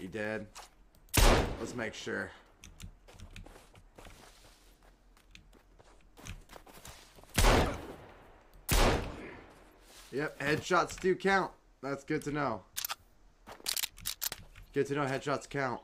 you dead. Let's make sure. Yep, headshots do count. That's good to know. Good to know headshots count.